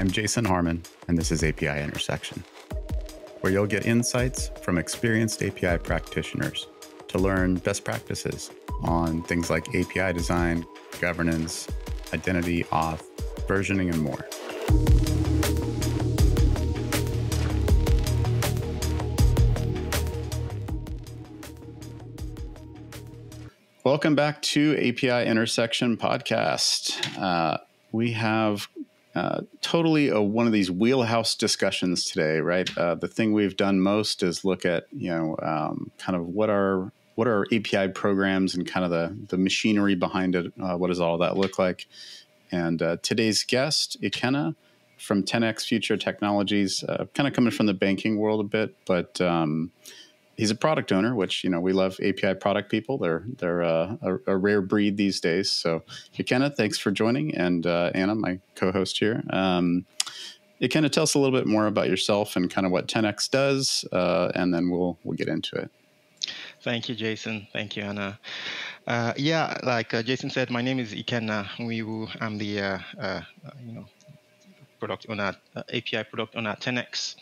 I'm Jason Harmon, and this is API Intersection, where you'll get insights from experienced API practitioners to learn best practices on things like API design, governance, identity, auth, versioning, and more. Welcome back to API Intersection Podcast. Uh, we have uh, totally a, one of these wheelhouse discussions today, right? Uh, the thing we've done most is look at you know um, kind of what are what are API programs and kind of the the machinery behind it. Uh, what does all that look like? And uh, today's guest, Ikenna from 10x Future Technologies, uh, kind of coming from the banking world a bit, but um, he's a product owner, which you know we love API product people. They're they're uh, a, a, rare breed these days. So, Ikenna, thanks for joining, and uh, Anna, my co-host here. Um, Ikenna, tell us a little bit more about yourself and kind of what 10x does, uh, and then we'll we'll get into it. Thank you, Jason. Thank you, Anna. Uh, yeah, like uh, Jason said, my name is Ikenna. We I'm the uh, you know product owner, uh, API product owner at 10x.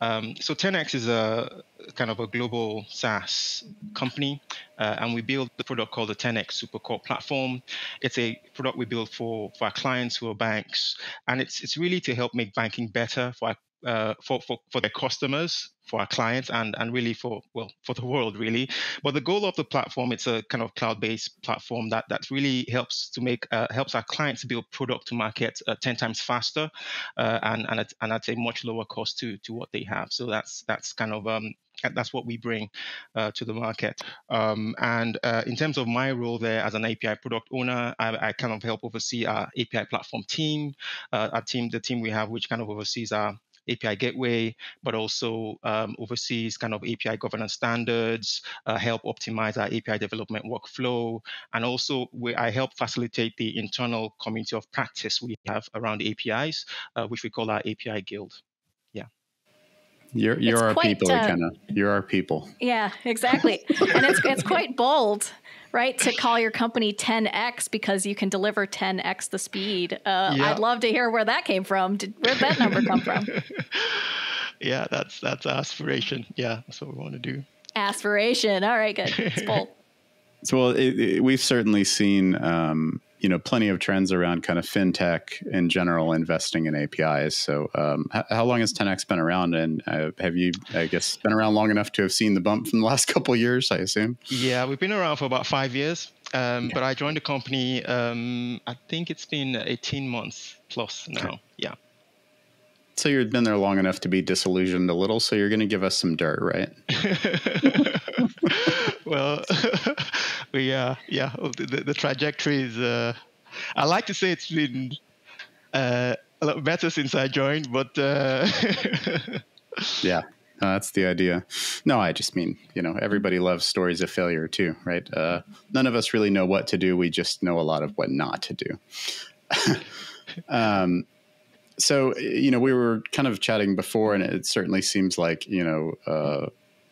Um, so 10x is a kind of a global SaaS company, uh, and we build the product called the 10x Supercore platform. It's a product we build for, for our clients who are banks, and it's it's really to help make banking better for our uh, for, for, for their customers, for our clients, and, and really for, well, for the world, really. But the goal of the platform, it's a kind of cloud-based platform that, that really helps to make, uh, helps our clients build product to market uh, 10 times faster uh, and, and, at, and at a much lower cost to, to what they have. So that's, that's kind of um, that's what we bring uh, to the market. Um, and uh, in terms of my role there as an API product owner, I, I kind of help oversee our API platform team, uh, our team, the team we have, which kind of oversees our API gateway, but also um, oversees kind of API governance standards, uh, help optimize our API development workflow, and also we, I help facilitate the internal community of practice we have around APIs, uh, which we call our API Guild. Yeah. You're, you're our quite, people, uh, You're our people. Yeah, exactly. and it's, it's quite bold right? To call your company 10x because you can deliver 10x the speed. Uh, yeah. I'd love to hear where that came from. Did, where'd that number come from? yeah, that's that's aspiration. Yeah, that's what we want to do. Aspiration. All right, good. It's bold. so, well, it, it, we've certainly seen um, you know plenty of trends around kind of fintech in general investing in APIs. So, um, how, how, long has 10x been around, and uh, have you, I guess, been around long enough to have seen the bump from the last couple years? I assume. Yeah, we've been around for about five years, um, yeah. but I joined the company. Um, I think it's been 18 months plus now. Okay. Yeah. So you've been there long enough to be disillusioned a little. So you're going to give us some dirt, right? well, we uh, yeah, the, the trajectory is. Uh, I like to say it's been uh, a lot better since I joined, but uh, yeah, no, that's the idea. No, I just mean, you know, everybody loves stories of failure too, right? Uh, none of us really know what to do. We just know a lot of what not to do. um, so, you know, we were kind of chatting before, and it certainly seems like, you know, uh,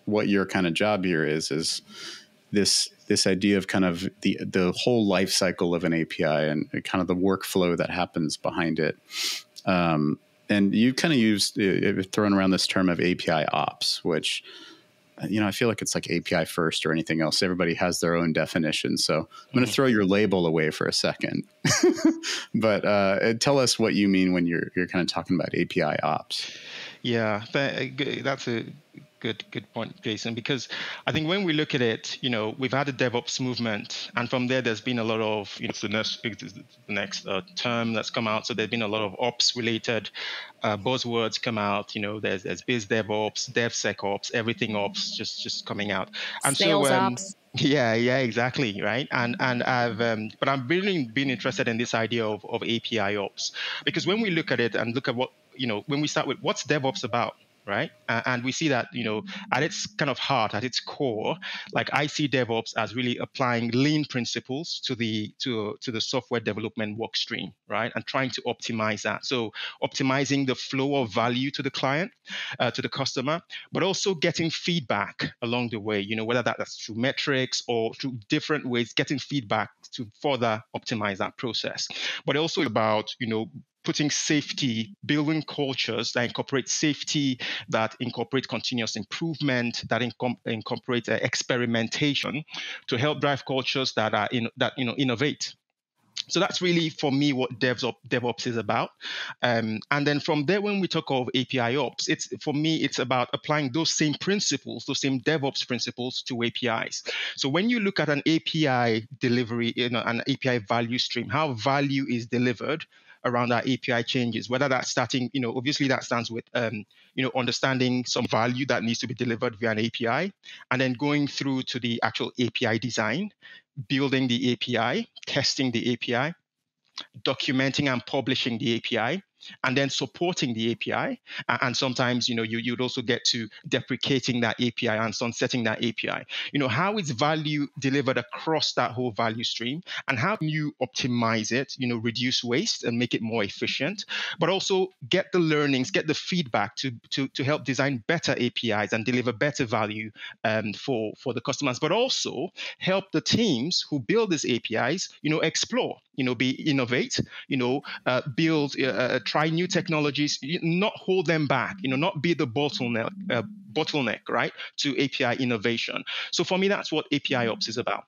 what your kind of job here is, is this this idea of kind of the the whole life cycle of an API and kind of the workflow that happens behind it. Um, and you kind of used uh, thrown around this term of API ops, which you know I feel like it's like API first or anything else. Everybody has their own definition, so I'm going to mm-hmm. throw your label away for a second. but uh, tell us what you mean when you're you're kind of talking about API ops. Yeah, that's a good good point, Jason. Because I think when we look at it, you know, we've had a DevOps movement, and from there, there's been a lot of you know the next the next uh, term that's come out. So there's been a lot of ops related uh, buzzwords come out. You know, there's there's biz DevOps, DevSecOps, everything ops just just coming out. And Sales so um, ops. Yeah, yeah, exactly, right. And and I've um, but I'm really been interested in this idea of, of API ops because when we look at it and look at what you know when we start with what's DevOps about, right? Uh, and we see that, you know, at its kind of heart, at its core, like I see DevOps as really applying lean principles to the to to the software development work stream, right? And trying to optimize that. So optimizing the flow of value to the client, uh, to the customer, but also getting feedback along the way. You know, whether that, that's through metrics or through different ways, getting feedback to further optimize that process. But also about, you know, putting safety, building cultures that incorporate safety, that incorporate continuous improvement, that incorporate incorporate uh, experimentation, to help drive cultures that are in, that you know innovate. So that's really for me what DevOps, DevOps is about. Um, and then from there, when we talk of API Ops, it's for me it's about applying those same principles, those same DevOps principles to APIs. So when you look at an API delivery, you know, an API value stream, how value is delivered around our API changes, whether that's starting, you know, obviously that starts with, um, you know, understanding some value that needs to be delivered via an API, and then going through to the actual API design, building the API, testing the API, documenting and publishing the API, and then supporting the API. And sometimes, you know, you, you'd also get to deprecating that API and sunsetting that API. You know, how is value delivered across that whole value stream? And how can you optimize it, you know, reduce waste and make it more efficient, but also get the learnings, get the feedback to, to, to help design better APIs and deliver better value um, for, for the customers, but also help the teams who build these APIs, you know, explore, you know, be innovate, you know, uh, build, uh, uh try new technologies, not hold them back, you know, not be the bottleneck, uh, bottleneck, right, to API innovation. So for me, that's what API Ops is about.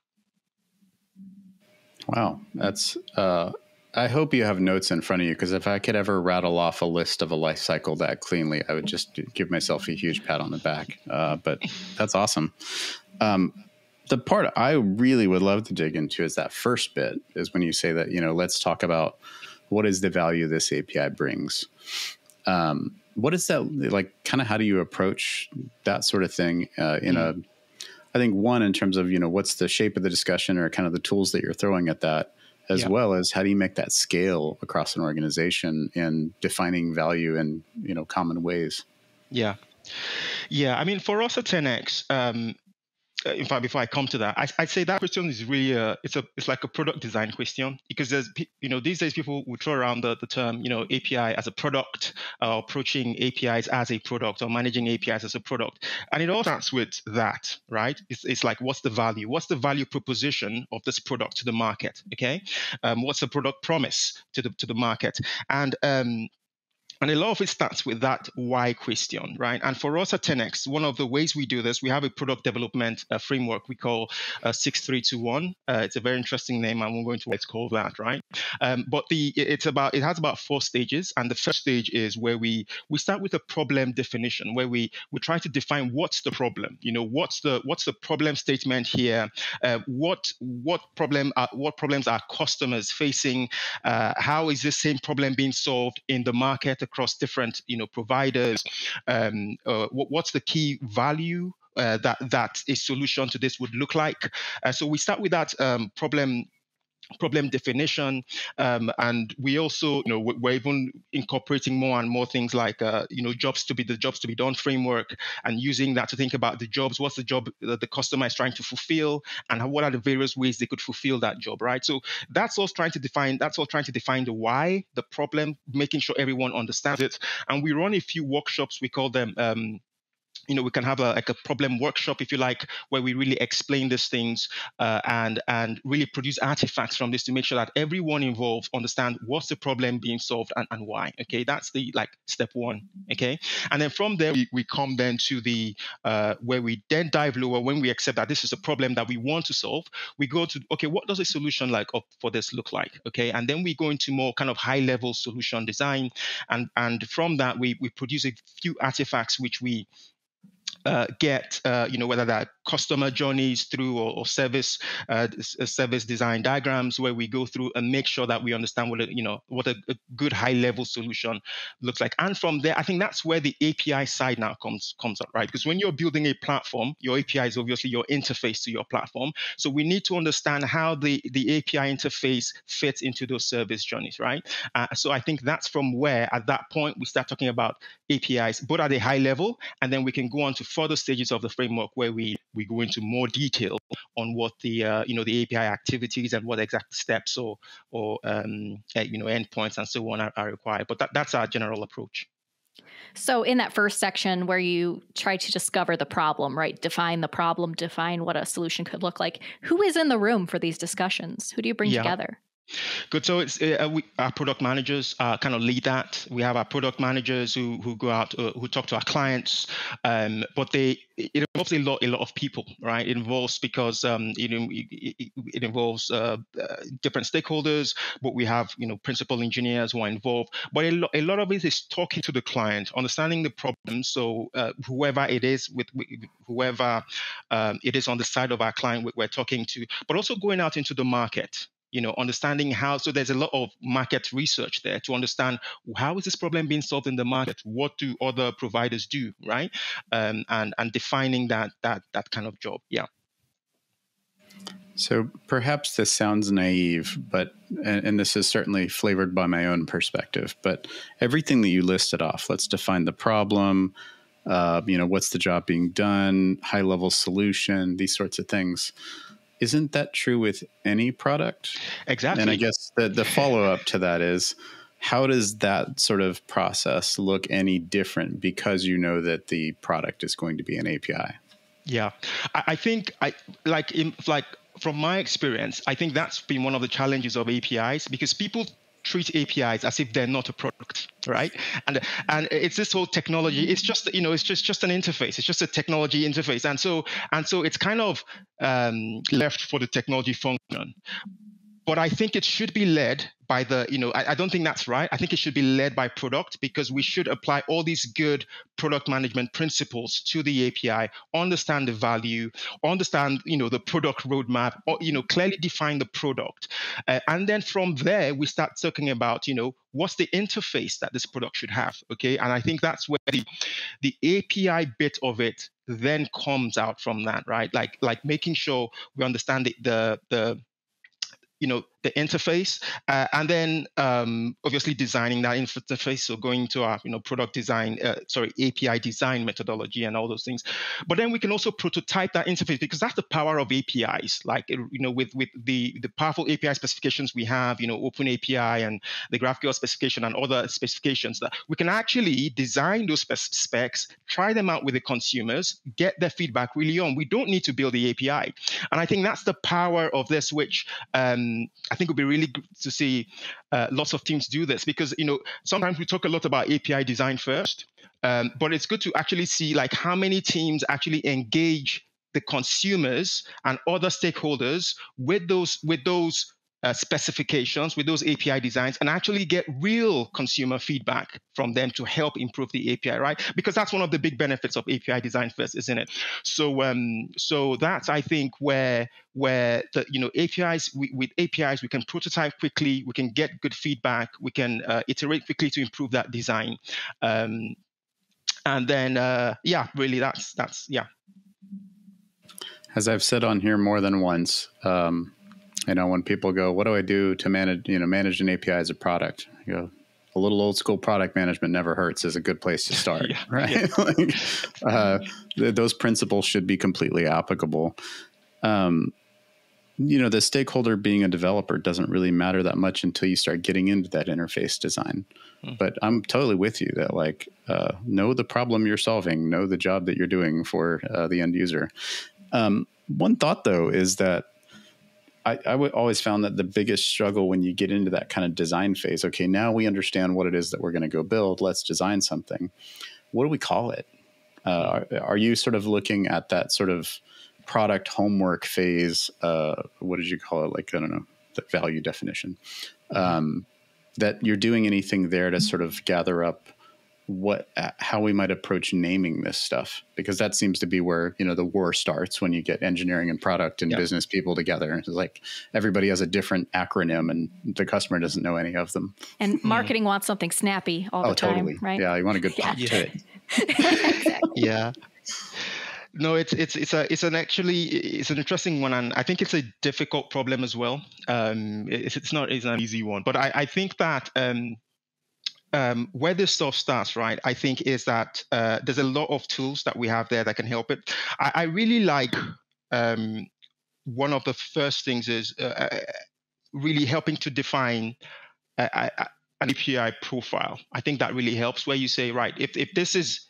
Wow, that's. Uh, I hope you have notes in front of you because if I could ever rattle off a list of a life cycle that cleanly, I would just give myself a huge pat on the back. Uh, but that's awesome. Um, the part I really would love to dig into is that first bit is when you say that you know let's talk about what is the value this API brings. Um, what is that like? Kind of how do you approach that sort of thing uh, in mm. a? I think one in terms of you know what's the shape of the discussion or kind of the tools that you're throwing at that, as yeah. well as how do you make that scale across an organization in defining value in you know common ways. Yeah, yeah. I mean, for us at 10x, um, in fact, before I come to that, I, would say that question is really a, it's a it's like a product design question because there's you know these days people would throw around the, the term you know API as a product, uh, approaching APIs as a product or managing APIs as a product, and it all starts with that, right? It's, it's like what's the value? What's the value proposition of this product to the market? Okay, um, what's the product promise to the to the market? And um, and a lot of it starts with that why question, right? And for us at 10x, one of the ways we do this, we have a product development uh, framework we call uh, 6321. Uh, it's a very interesting name, and we're going to it's called that, right? Um, but the it's about it has about four stages, and the first stage is where we we start with a problem definition, where we we try to define what's the problem. You know, what's the what's the problem statement here? Uh, what what problem are, what problems are customers facing? Uh, how is this same problem being solved in the market? Across different you know providers um, uh, what, what's the key value uh, that that a solution to this would look like. Uh, so we start with that um, problem problem definition um, and we also you know we're even incorporating more and more things like uh, you know jobs to be the jobs to be done framework and using that to think about the jobs. What's the job that the customer is trying to fulfill and what are the various ways they could fulfill that job right? So that's all trying to define that's all trying to define the why the problem making sure everyone understands it. And we run a few workshops we call them um, you know we can have a like a problem workshop if you like where we really explain these things uh, and and really produce artifacts from this to make sure that everyone involved understand what's the problem being solved and, and why okay? That's the like step one okay? And then from there we, we come then to the uh, where we then dive lower when we accept that this is a problem that we want to solve. We go to okay what does a solution like for this look like okay? And then we go into more kind of high level solution design and and from that we we produce a few artifacts which we uh, get, uh, you know, whether that customer journeys through or, or service uh, uh, service design diagrams, where we go through and make sure that we understand what a, you know what a, a, good high level solution looks like. And from there, I think that's where the API side now comes comes up, right? Because when you're building a platform, your API is obviously your interface to your platform. So we need to understand how the the API interface fits into those service journeys, right? Uh, so I think that's from where at that point we start talking about APIs, both at a high level, and then we can go on to further stages of the framework where we we go into more detail on what the uh, you know the API activities and what exact steps or or um, uh, you know endpoints and so on are, are required. But that, that's our general approach. So, in that first section where you try to discover the problem, right? Define the problem, define what a solution could look like. Who is in the room for these discussions? Who do you bring yeah. together? Good. So it's uh, we, our product managers uh, kind of lead that. We have our product managers who who go out uh, who talk to our clients, um, but they it involves a lot a lot of people, right? It involves because um, it, it, it involves uh, uh, different stakeholders, but we have you know principal engineers who are involved. But a, lo- a lot of it is talking to the client, understanding the problem. So uh, whoever it is with, with whoever um, it is on the side of our client we're talking to, but also going out into the market you know understanding how so there's a lot of market research there to understand how is this problem being solved in the market what do other providers do right um, and and defining that that that kind of job yeah so perhaps this sounds naive, but and, and, this is certainly flavored by my own perspective. But everything that you listed off, let's define the problem. Uh, you know, what's the job being done? High level solution, these sorts of things isn't that true with any product? Exactly. And I guess the, the follow up to that is how does that sort of process look any different because you know that the product is going to be an API? Yeah, I, I think I like in, like from my experience, I think that's been one of the challenges of APIs because people treat APIs as if they're not a product, right? And and it's this whole technology. It's just you know it's just just an interface. It's just a technology interface, and so and so it's kind of um, left for the technology function. But I think it should be led by the, you know, I, I, don't think that's right. I think it should be led by product because we should apply all these good product management principles to the API, understand the value, understand, you know, the product roadmap, or, you know, clearly define the product. Uh, and then from there, we start talking about, you know, what's the interface that this product should have. Okay. And I think that's where the, the API bit of it then comes out from that, right? Like, like making sure we understand the, the, the you know the interface uh, and then um, obviously designing that interface so going to our you know product design uh, sorry api design methodology and all those things. But then we can also prototype that interface because that's the power of apis like you know with with the the powerful api specifications we have you know open api and the graphql specification and other specifications that we can actually design those specs try them out with the consumers get their feedback really on. We don't need to build the api and i think that's the power of this which um, I think it would be really good to see uh, lots of teams do this because you know sometimes we talk a lot about API design first, um, but it's good to actually see like how many teams actually engage the consumers and other stakeholders with those with those uh, specifications with those API designs and actually get real consumer feedback from them to help improve the API, right? Because that's one of the big benefits of API design first, isn't it? So, um, so that's I think where where the you know APIs we, with APIs we can prototype quickly, we can get good feedback, we can uh, iterate quickly to improve that design, um, and then uh, yeah, really that's that's yeah. As I've said on here more than once. Um, you know, when people go, "What do I do to manage?" You know, manage an API as a product. You go, a little old school product management never hurts is a good place to start, yeah, right? Yeah. like, uh, th- those principles should be completely applicable. Um, you know, the stakeholder being a developer doesn't really matter that much until you start getting into that interface design. Hmm. But I'm totally with you that like uh, know the problem you're solving, know the job that you're doing for uh, the end user. Um, one thought though is that I, I always found that the biggest struggle when you get into that kind of design phase, okay, now we understand what it is that we're going to go build. Let's design something. What do we call it? Uh, are, are, you sort of looking at that sort of product homework phase? Uh, what did you call it? Like, I don't know, the value definition. Mm-hmm. Um, that you're doing anything there to sort of gather up what uh, how we might approach naming this stuff because that seems to be where you know the war starts when you get engineering and product and yep. business people together it's like everybody has a different acronym and the customer doesn't know any of them and hmm. marketing mm. wants something snappy all oh, the time totally. right yeah you want a good pop yeah. to it yeah no it's it's it's a it's an actually it's an interesting one and i think it's a difficult problem as well um it's, it's not it's not an easy one but i i think that um um, where this stuff starts, right, I think is that uh, there's a lot of tools that we have there that can help it. I, I really like um, one of the first things is uh, uh really helping to define an API profile. I think that really helps where you say, right, if, if this is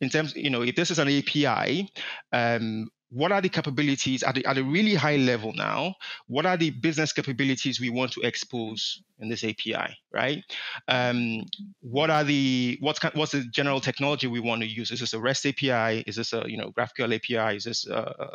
in terms, you know, if this is an API, um, what are the capabilities at, at a really high level now? What are the business capabilities we want to expose in this API, right? Um, what are the what's what's the general technology we want to use? Is this a REST API? Is this a you know GraphQL API? Is this a,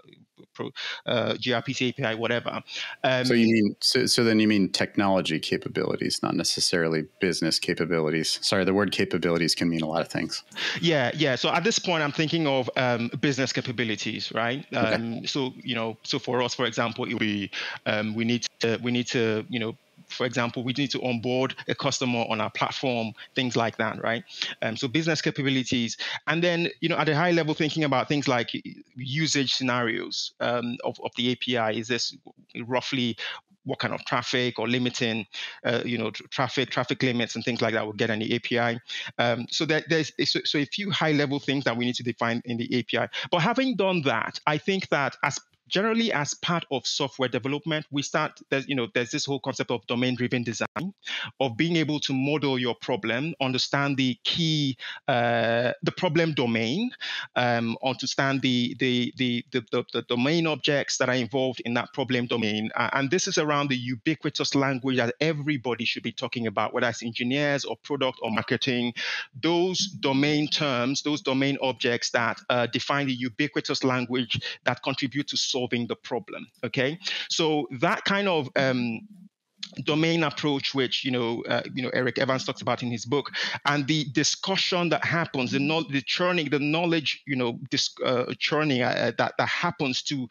a, a gRPC API? Whatever. Um, so you mean so, so then you mean technology capabilities, not necessarily business capabilities. Sorry, the word capabilities can mean a lot of things. Yeah, yeah. So at this point, I'm thinking of um, business capabilities, right? Okay. Um, so you know, so for us, for example, we um, we need to we need to you know for example, we need to onboard a customer on our platform, things like that, right? Um, so business capabilities, and then you know at a high level, thinking about things like usage scenarios um, of, of the API. Is this roughly what kind of traffic or limiting, uh, you know, traffic traffic limits and things like that will get in the API. Um, so that there's so, so a few high level things that we need to define in the API. But having done that, I think that as generally as part of software development we start there's you know there's this whole concept of domain driven design of being able to model your problem understand the key uh, the problem domain um, understand the the, the the, the the domain objects that are involved in that problem domain. Uh, and this is around the ubiquitous language that everybody should be talking about whether it's engineers or product or marketing. Those domain terms those domain objects that uh, define the ubiquitous language that contribute to solving the problem. Okay, so that kind of um, domain approach which you know uh, you know Eric Evans talks about in his book and the discussion that happens the no- the churning the knowledge you know this uh, churning uh, that that happens to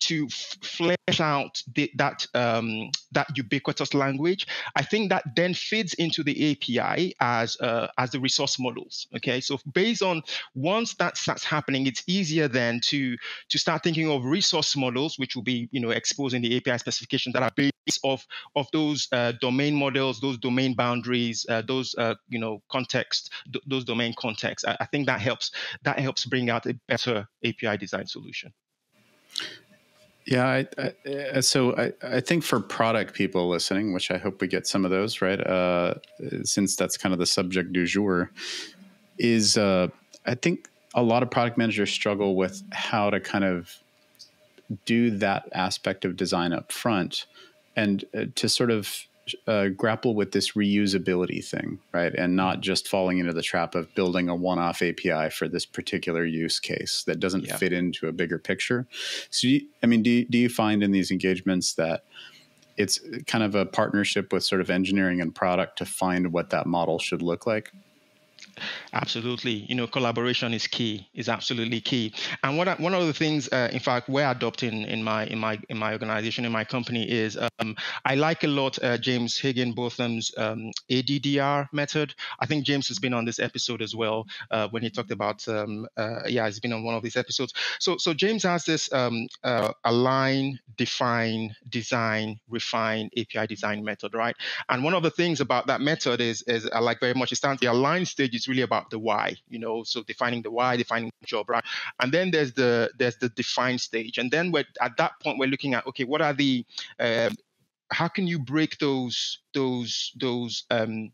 to flesh out the, that um, that ubiquitous language, I think that then feeds into the API as uh, as the resource models. Okay, so based on once that starts happening, it's easier then to to start thinking of resource models, which will be you know exposing the API specification that are based of of those uh, domain models, those domain boundaries, uh, those uh, you know context, th- those domain contexts. I, I think that helps that helps bring out a better API design solution. Yeah, I, I, uh, so I, I think for product people listening, which I hope we get some of those, right? Uh, since that's kind of the subject du jour, is uh, I think a lot of product managers struggle with how to kind of do that aspect of design up front and uh, to sort of uh, grapple with this reusability thing, right? And not just falling into the trap of building a one off API for this particular use case that doesn't yeah. fit into a bigger picture. So, you, I mean, do you, do you find in these engagements that it's kind of a partnership with sort of engineering and product to find what that model should look like? Absolutely. You know, collaboration is key, is absolutely key. And what I, one of the things, uh, in fact, we're adopting in my in my in my organization, in my company, is um, I like a lot uh, James Higginbotham's um, ADDR method. I think James has been on this episode as well uh, when he talked about um, uh, yeah, he's been on one of these episodes. So so James has this um, uh, align, define, design, refine API design method, right? And one of the things about that method is is I like very much it stands the align stage is really about the why, you know, so defining the why, defining job, right? And then there's the there's the define stage, and then we're at that point we're looking at okay, what are the uh, how can you break those those those um,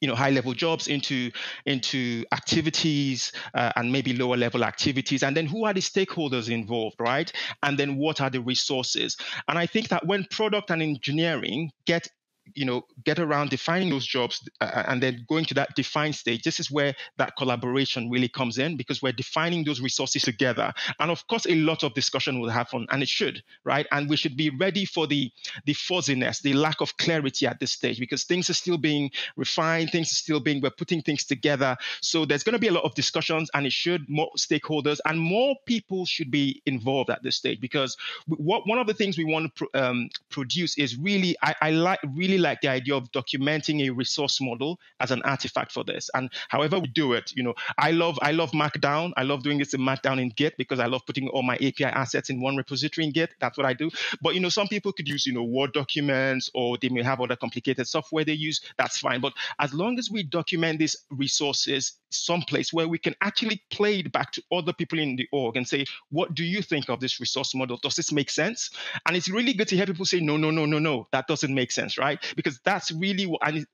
you know high level jobs into into activities uh, and maybe lower level activities? And then who are the stakeholders involved right? And then what are the resources? And i think that when product and engineering get you know get around defining those jobs uh, uh, and then going to that define stage this is where that collaboration really comes in because we're defining those resources together. And of course a lot of discussion will happen and it should right? And we should be ready for the the fuzziness the lack of clarity at this stage because things are still being refined things are still being we're putting things together. So there's going to be a lot of discussions and it should more stakeholders and more people should be involved at this stage because what one of the things we want to um, produce is really I, I like really really like the idea of documenting a resource model as an artifact for this. And however we do it, you know, I love I love Markdown. I love doing this in Markdown in Git because I love putting all my API assets in one repository in Git. That's what I do. But you know, some people could use you know Word documents or they may have other complicated software they use. That's fine. But as long as we document these resources someplace where we can actually play it back to other people in the org and say, what do you think of this resource model? Does this make sense? And it's really good to hear people say, no, no, no, no, no, that doesn't make sense, right? because that's really what and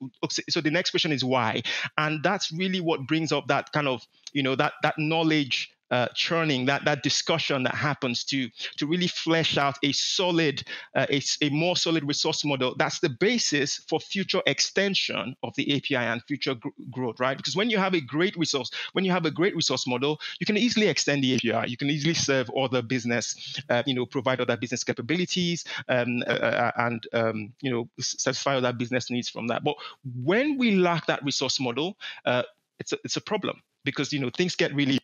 so the next question is why and that's really what brings up that kind of you know that that knowledge uh, churning, that that discussion that happens to to really flesh out a solid, uh, a, a more solid resource model. That's the basis for future extension of the API and future gr- growth, right? Because when you have a great resource, when you have a great resource model, you can easily extend the API. You can easily serve other business, uh, you know, provide other business capabilities, um, uh, uh, and um, you know, satisfy other business needs from that. But when we lack that resource model, uh, it's a, it's a problem because you know things get really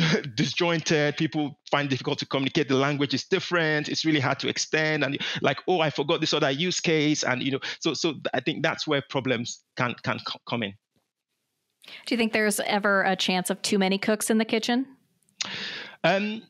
disjointed people find difficult to communicate the language is different it's really hard to extend and like oh i forgot this other use case and you know so so i think that's where problems can can come in. Do you think there's ever a chance of too many cooks in the kitchen? Um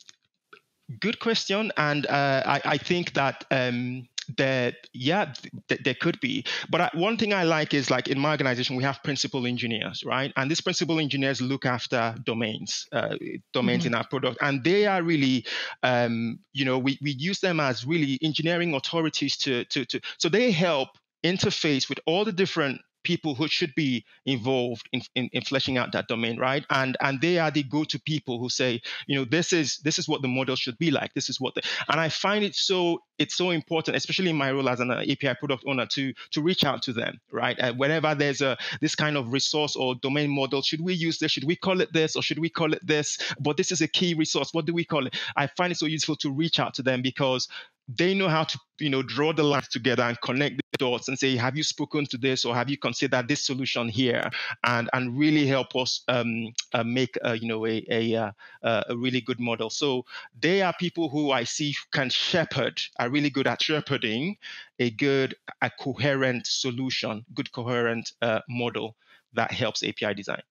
good question and uh, I, I think that um that yeah th- there could be. But I, one thing i like is like in my organization we have principal engineers right? And these principal engineers look after domains uh, domains mm-hmm. in our product. And they are really um, you know we, we use them as really engineering authorities to to, to so they help interface with all the different people who should be involved in, in, in, fleshing out that domain, right? And and they are the go-to people who say, you know, this is this is what the model should be like. This is what the and I find it so it's so important, especially in my role as an API product owner, to to reach out to them, right? Uh, whenever there's a this kind of resource or domain model, should we use this? Should we call it this or should we call it this? But this is a key resource. What do we call it? I find it so useful to reach out to them because they know how to you know draw the lines together and connect the dots and say have you spoken to this or have you considered this solution here and and really help us um, uh, make uh, you know a a, uh, a really good model so they are people who i see can shepherd are really good at shepherding a good a coherent solution good coherent uh, model that helps api design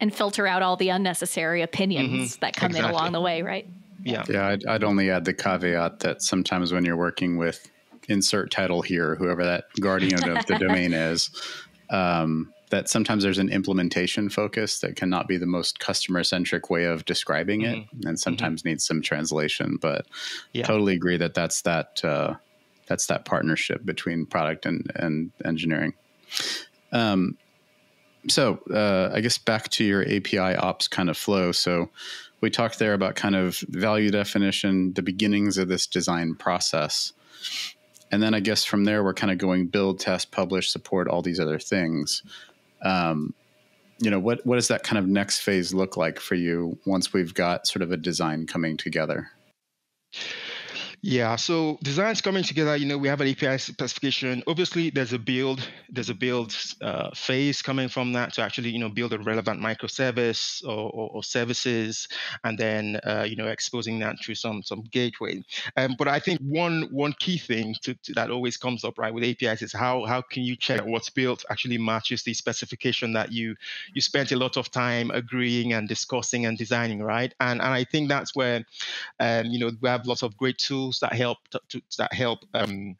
and filter out all the unnecessary opinions mm-hmm. that come exactly. in along the way right yeah. Yeah, I'd, I'd only add the caveat that sometimes when you're working with insert title here, whoever that guardian of the domain is, um, that sometimes there's an implementation focus that cannot be the most customer centric way of describing it, mm-hmm. and sometimes mm-hmm. needs some translation. But yeah. totally agree that that's that uh, that's that partnership between product and and engineering. Um, so uh, I guess back to your API ops kind of flow. So we talked there about kind of value definition, the beginnings of this design process. And then I guess from there, we're kind of going build, test, publish, support, all these other things. Um, you know, what, what does that kind of next phase look like for you once we've got sort of a design coming together? Yeah, so designs coming together, you know, we have an API specification. Obviously, there's a build, there's a build uh, phase coming from that to actually, you know, build a relevant microservice or, or, or services, and then, uh, you know, exposing that through some some gateway. Um, but I think one one key thing to, to, that always comes up right with APIs is how how can you check what's built actually matches the specification that you you spent a lot of time agreeing and discussing and designing, right? And and I think that's where, um, you know, we have lots of great tools tools that help to, to, that help um,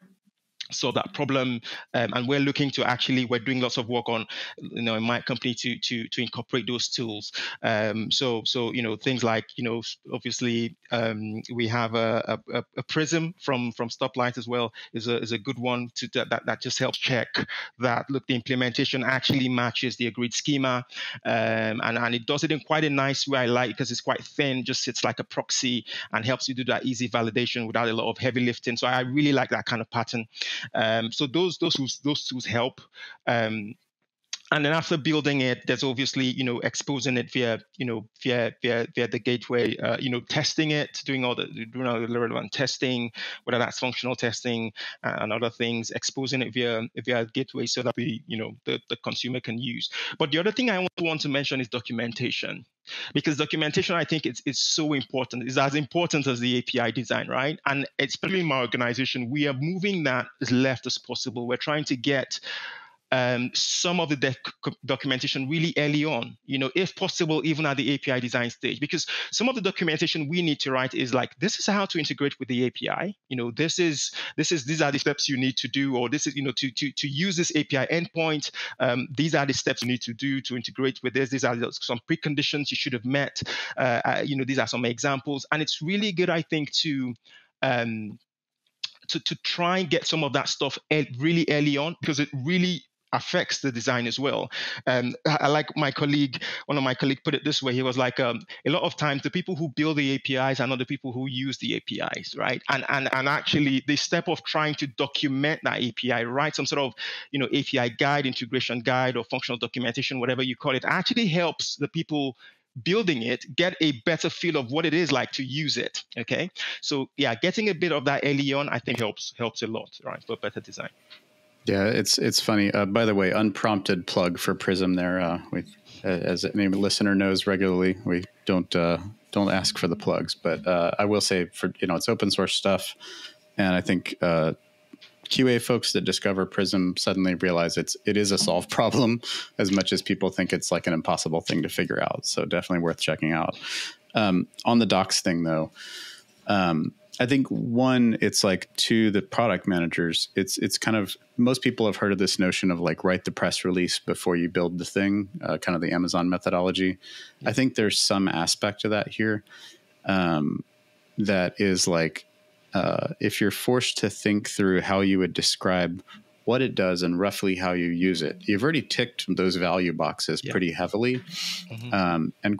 solve that problem um, and we're looking to actually we're doing lots of work on you know in my company to to to incorporate those tools. Um, so so you know things like you know obviously um, we have a, a, a, prism from from stoplight as well is a, is a good one to that that just helps check that look the implementation actually matches the agreed schema um, and and it does it in quite a nice way. I like because it's quite thin just sits like a proxy and helps you do that easy validation without a lot of heavy lifting. So I really like that kind of pattern um, so those those tools those tools help. Um, and then after building it, there's obviously you know exposing it via you know via via, via the gateway, uh, you know testing it, doing all the doing all the relevant testing, whether that's functional testing uh, and other things, exposing it via via gateway so that we you know the, the consumer can use. But the other thing I want to mention is documentation. Because documentation i think it's, it's so important. It's as important as the api design right? And especially in my organization we are moving that as left as possible. We're trying to get um, some of the doc- documentation really early on, you know, if possible, even at the API design stage, because some of the documentation we need to write is like, this is how to integrate with the API. You know, this is this is these are the steps you need to do, or this is you know to to to use this API endpoint. Um, these are the steps you need to do to integrate with this. These are some preconditions you should have met. Uh, uh, you know, these are some examples, and it's really good, I think, to um, to, to try and get some of that stuff really early on because it really affects the design as well. And I like my colleague, one of my colleagues put it this way. He was like, um, a lot of times the people who build the APIs are not the people who use the APIs, right? And and and actually the step of trying to document that API, write some sort of you know API guide, integration guide, or functional documentation, whatever you call it, actually helps the people building it get a better feel of what it is like to use it okay so yeah getting a bit of that early on i think helps helps a lot right for better design yeah, it's it's funny. Uh, by the way, unprompted plug for Prism. There, uh, we, as any listener knows regularly, we don't uh, don't ask for the plugs, but uh, I will say for you know it's open source stuff, and I think uh, QA folks that discover Prism suddenly realize it's it is a solved problem as much as people think it's like an impossible thing to figure out. So definitely worth checking out. Um, on the docs thing though. Um, I think one, it's like to the product managers, it's it's kind of most people have heard of this notion of like write the press release before you build the thing, uh, kind of the Amazon methodology. Yeah. I think there's some aspect to that here um, that is like uh, if you're forced to think through how you would describe what it does and roughly how you use it, you've already ticked those value boxes yeah. pretty heavily, mm-hmm. um, and.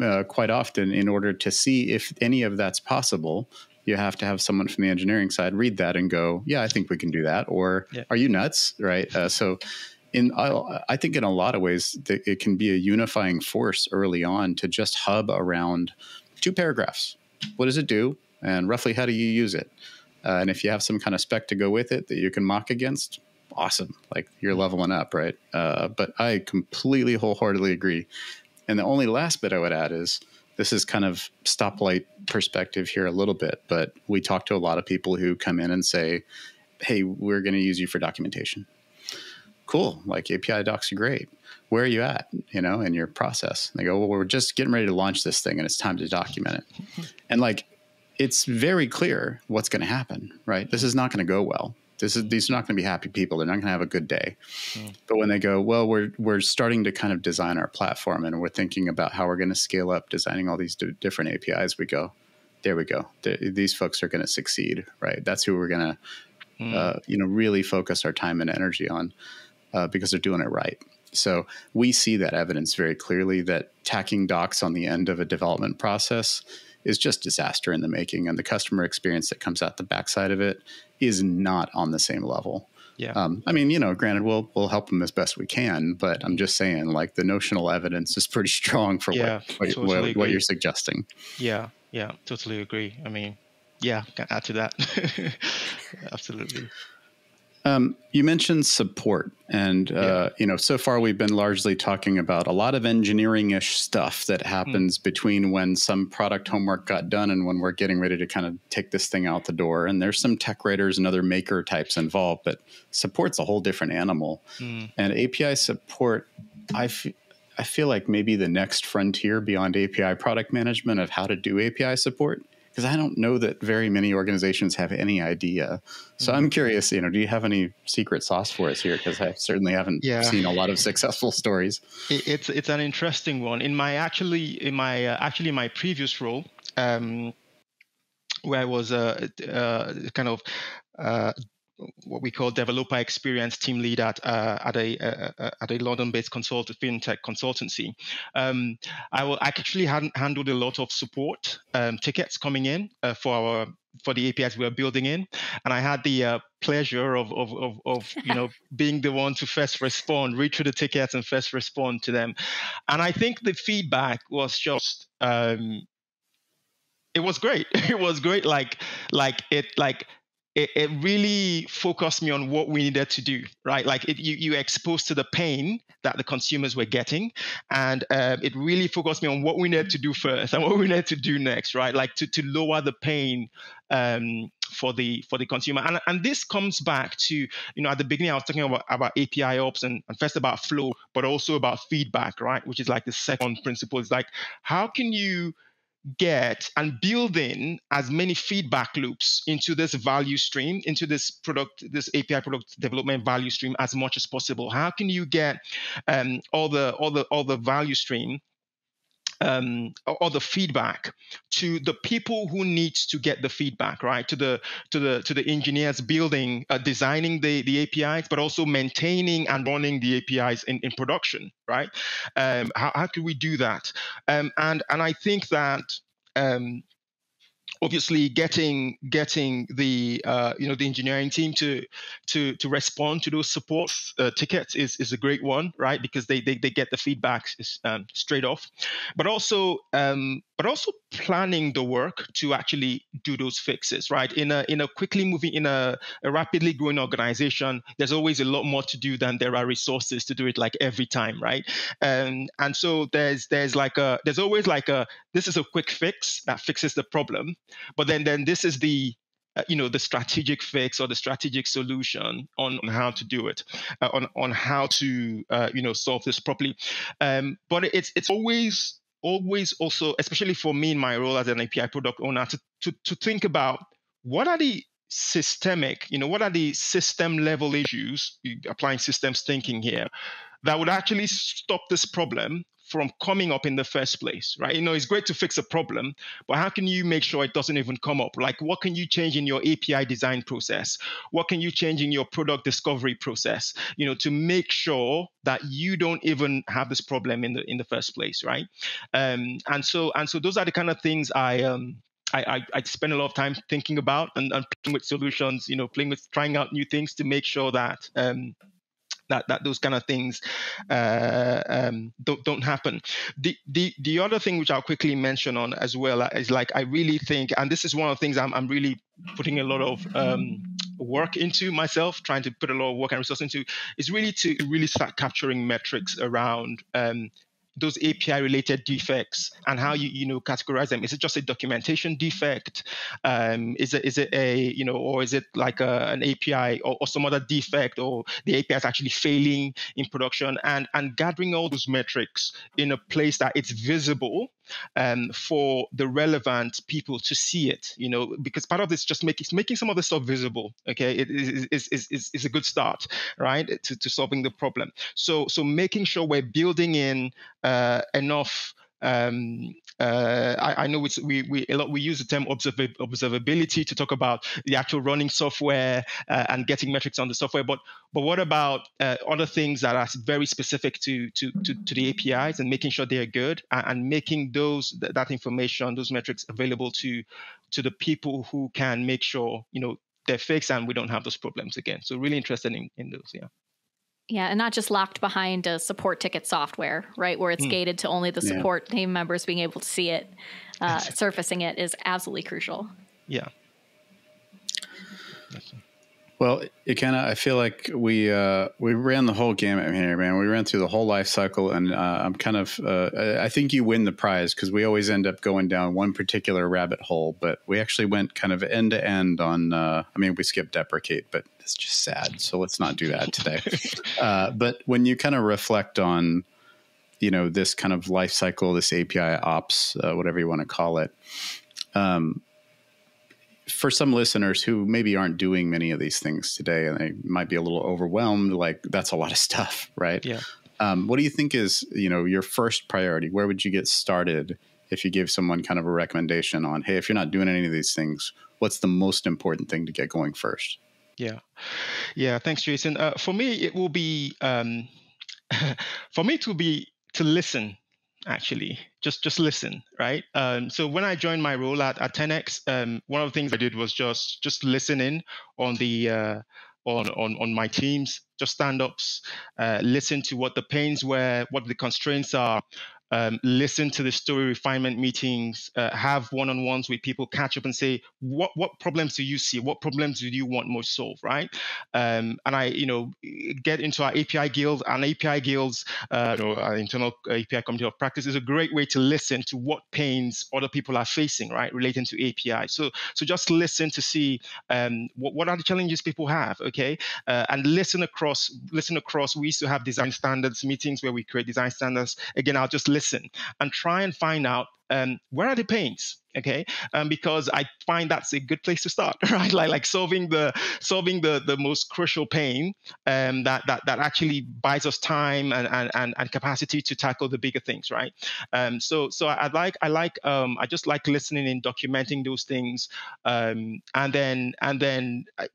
Uh, quite often, in order to see if any of that's possible, you have to have someone from the engineering side read that and go, "Yeah, I think we can do that," or yeah. "Are you nuts?" Right? Uh, so, in I, I, think in a lot of ways it can be a unifying force early on to just hub around two paragraphs. What does it do, and roughly how do you use it? Uh, and if you have some kind of spec to go with it that you can mock against, awesome. Like you're leveling up, right? Uh, but I completely wholeheartedly agree. And the only last bit I would add is this is kind of stoplight perspective here a little bit, but we talk to a lot of people who come in and say, "Hey, we're going to use you for documentation." Cool, like API docs are great. Where are you at? You know, in your process? And they go, "Well, we're just getting ready to launch this thing, and it's time to document it." and like, it's very clear what's going to happen, right? This is not going to go well. This is these are not going to be happy people. They're not going to have a good day. Mm. But when they go, well, we're we're starting to kind of design our platform, and we're thinking about how we're going to scale up, designing all these d- different APIs. We go, there we go. these folks are going to succeed, right? That's who we're going to, mm. uh, you know, really focus our time and energy on uh, because they're doing it right. So we see that evidence very clearly that tacking docs on the end of a development process is just disaster in the making, and the customer experience that comes out the backside of it is not on the same level. Yeah. Um, I mean, you know, granted, we'll we'll help them as best we can, but I'm just saying, like, the notional evidence is pretty strong for yeah, what what, totally what, what, you're suggesting. Yeah, yeah, totally agree. I mean, yeah, can add to that. Absolutely. Um, you mentioned support, and uh, yeah. you know, so far we've been largely talking about a lot of engineering-ish stuff that hmm. happens mm. between when some product homework got done and when we're getting ready to kind of take this thing out the door. And there's some tech writers and other maker types involved, but support's a whole different animal. Mm. And API support, I, f- I feel like maybe the next frontier beyond API product management of how to do API support because I don't know that very many organizations have any idea. So I'm mm-hmm. curious, you know, do you have any secret sauce for us here? Because I certainly haven't yeah. seen a lot of successful stories. It's it's an interesting one. In my actually in my uh, actually my previous role. Um, where I was uh, uh, kind of uh, what we call developer experience team lead at uh, at a uh, uh at a London-based consult fintech consultancy. Um, I will I actually had handled a lot of support um, tickets coming in uh, for our for the APIs we are building in, and I had the uh, pleasure of, of of, of you know being the one to first respond, read through the tickets, and first respond to them. And I think the feedback was just. Um, it was great. It was great. Like, like it, like it, it really focused me on what we needed to do, right? Like it, you, you exposed to the pain that the consumers were getting, and uh, it really focused me on what we needed to do first and what we needed to do next, right? Like to, to lower the pain um, for the for the consumer. And, and this comes back to, you know, at the beginning I was talking about, about API ops and, and first about flow, but also about feedback, right? Which is like the second principle. Is like how can you get and building as many feedback loops into this value stream, into this product, this API product development value stream as much as possible? How can you get um, all the all the all the value stream um, or the feedback to the people who need to get the feedback, right? To the to the to the engineers building, uh, designing the the APIs, but also maintaining and running the APIs in, in production, right? Um, how how could we do that? Um, and and I think that um, obviously getting getting the uh, you know the engineering team to to to respond to those support uh, tickets is is a great one right? Because they they, they get the feedback um, straight off. But also um, but also planning the work to actually do those fixes right? In a in a quickly moving in a, a rapidly growing organization there's always a lot more to do than there are resources to do it like every time right? Um, and so there's there's like a there's always like a this is a quick fix that fixes the problem but then then this is the uh, you know the strategic fix or the strategic solution on, on how to do it uh, on on how to uh, you know solve this properly. Um, but it's it's always always also, especially for me in my role as an API product owner, to, to, to think about what are the systemic, you know, what are the system level issues, applying systems thinking here, that would actually stop this problem from coming up in the first place, right? You know, it's great to fix a problem, but how can you make sure it doesn't even come up? Like, what can you change in your API design process? What can you change in your product discovery process? You know, to make sure that you don't even have this problem in the in the first place, right? Um, and so and so those are the kind of things I um I, I, I, spend a lot of time thinking about and, and, playing with solutions, you know, playing with trying out new things to make sure that um, that that those kind of things uh, um, don't don't happen. The the the other thing which I'll quickly mention on as well is like I really think, and this is one of the things I'm I'm really putting a lot of um, work into myself, trying to put a lot of work and resource into, is really to really start capturing metrics around um, those API related defects and how you you know categorize them. Is it just a documentation defect? Um, is it is it a you know or is it like a, an API or, or, some other defect or the API is actually failing in production and and gathering all those metrics in a place that it's visible um, for the relevant people to see it, you know, because part of this just making making some of the stuff visible, okay, it is, is, is, is a good start, right, to, to solving the problem. So so making sure we're building in uh, enough um, uh, I, I, know we we a lot we use the term observ- observability to talk about the actual running software uh, and getting metrics on the software. But but what about uh, other things that are very specific to, to to, to the APIs and making sure they are good and, and making those that information those metrics available to to the people who can make sure you know they're fixed and we don't have those problems again. So really interested in, in those, yeah. Yeah, and not just locked behind a support ticket software, right, where it's mm. gated to only the support yeah. team members being able to see it, uh, surfacing it is absolutely crucial. Yeah. Well, Ikenna, I feel like we uh, we ran the whole gamut here, man. We ran through the whole life cycle, and uh, I'm kind of uh, I think you win the prize because we always end up going down one particular rabbit hole, but we actually went kind of end to end on. Uh, I mean, we skipped deprecate, but it's just sad. So let's not do that today. Uh, but when you kind of reflect on, you know, this kind of life cycle, this API ops, uh, whatever you want to call it. Um, for some listeners who maybe aren't doing many of these things today and they might be a little overwhelmed, like that's a lot of stuff, right? Yeah. Um, what do you think is you know your first priority? Where would you get started if you give someone kind of a recommendation on, hey, if you're not doing any of these things, what's the most important thing to get going first? Yeah, yeah. Thanks, Jason. Uh, for me, it will be um, for me to be to listen actually just just listen right? Um, so when i joined my role at, at 10x um, one of the things i did was just just listening on the uh, on, on on my teams just stand-ups uh, listen to what the pains were what the constraints are um, listen to the story refinement meetings, uh, have one-on-ones with people, catch up and say, what what problems do you see? What problems do you want more solved, right? Um, and I, you know, get into our API guild. And API guilds, uh, you know, our internal API community of practice is a great way to listen to what pains other people are facing, right, relating to API. So so just listen to see um, what what are the challenges people have, okay, uh, and listen across listen across. We used to have design standards meetings where we create design standards. Again, I'll just listen and try and find out um, where are the pains okay? Um, because i find that's a good place to start right? Like like solving the solving the the most crucial pain um, that that that actually buys us time and and and, capacity to tackle the bigger things right? Um, so so i like i like um, i just like listening and documenting those things um, and then and then I,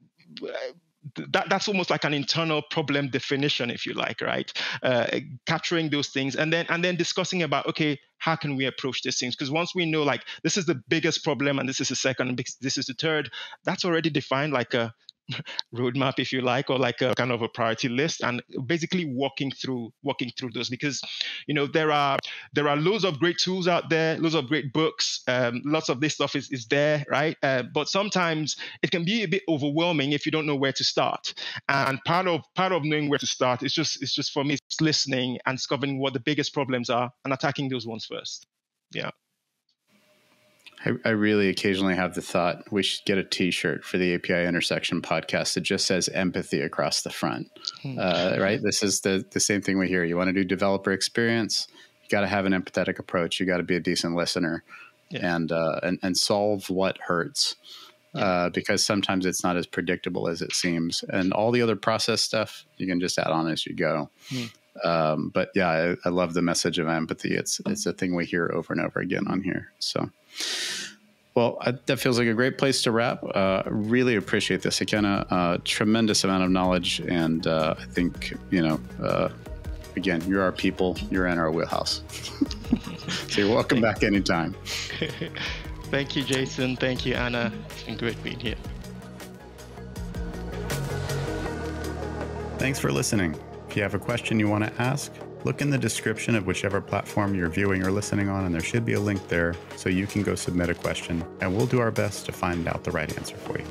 that, that's almost like an internal problem definition if you like right? Uh, capturing those things and then and then discussing about okay how can we approach these things? Because once we know like this is the biggest problem and this is the second this is the third that's already defined like a roadmap if you like or like a kind of a priority list and basically walking through walking through those because you know there are there are loads of great tools out there loads of great books um, lots of this stuff is, is there right? Uh, but sometimes it can be a bit overwhelming if you don't know where to start. And part of part of knowing where to start is just it's just for me it's listening and discovering what the biggest problems are and attacking those ones first. Yeah I, I, really occasionally have the thought we should get a T-shirt for the API Intersection podcast that just says empathy across the front. Hmm. Uh, right? This is the the same thing we hear. You want to do developer experience, you got to have an empathetic approach. You got to be a decent listener, yeah. and uh, and and solve what hurts. Yeah. Uh, because sometimes it's not as predictable as it seems, and all the other process stuff you can just add on as you go. Hmm. Um, but yeah, I, I, love the message of empathy. It's it's a thing we hear over and over again on here. So, well, I, that feels like a great place to wrap. Uh, really appreciate this, Ikenna. Uh, tremendous amount of knowledge, and uh, I think you know. Uh, again, you're our people. You're in our wheelhouse. so you're welcome back anytime. Thank you, Jason. Thank you, Anna. It's been great being here. Thanks for listening. If you have a question you want to ask, look in the description of whichever platform you're viewing or listening on, and there should be a link there so you can go submit a question, and we'll do our best to find out the right answer for you.